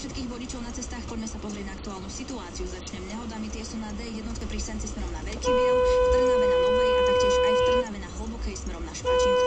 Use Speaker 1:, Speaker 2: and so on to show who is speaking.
Speaker 1: všetkých vodičov na cestách, poďme sa pozrieť na aktuálnu situáciu. Začnem nehodami, tie sú na D1 pri Sence smerom na Veľký Biev, v Trnave na Novej a taktiež aj v Trnave na Hlbokej smerom na Špačinku.